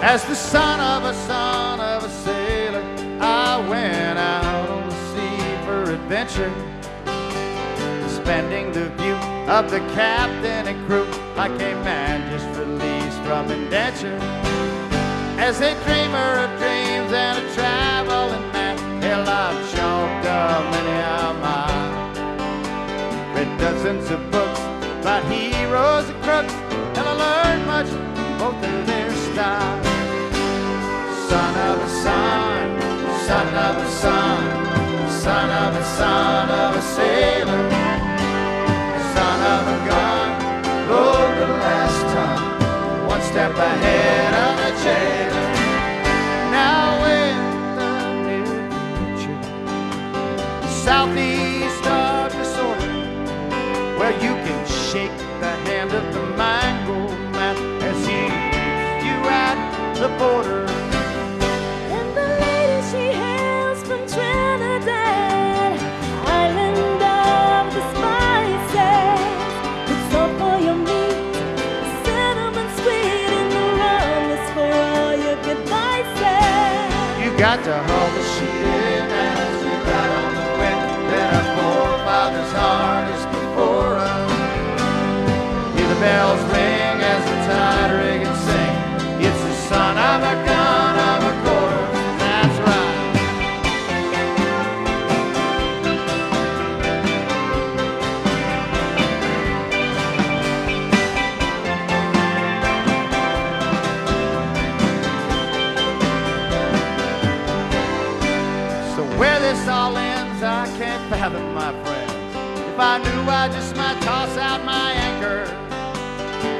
As the son of a son of a sailor, I went out on the sea for adventure. Spending the view of the captain and crew like a man just released from indenture. As a dreamer of dreams and a traveling man, hell, I've chalked up many a mile. Read dozens of books about heroes and crooks, and I learned much from both of their styles. Son of a son, son of a son, of a son of a sailor, son of a gun, load the last ton, one step ahead of the jailer. Now in the near future, southeast of where you can shake the hand of the mango man as he you at the border. Got to haul the sheet in as you got on the wind. Then our forefathers' hardest before us. Hear the bells ring as the tide rig and sing. It's the son of a gun So where this all ends, I can't fathom, my friends. If I knew, I just might toss out my anchor.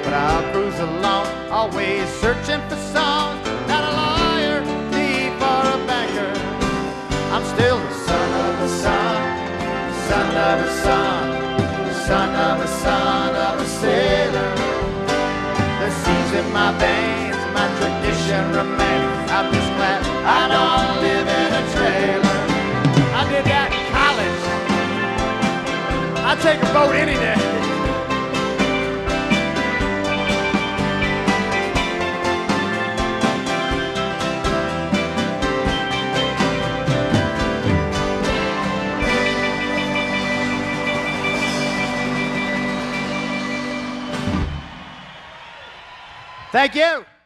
But I'll cruise along, always searching for songs. Not a lawyer, thief, or a banker. I'm still the son of a son, son of a son, son of a son of a sailor. The seas in my veins, my tradition remains. I'm just glad I don't I'd take a boat any day. Thank you.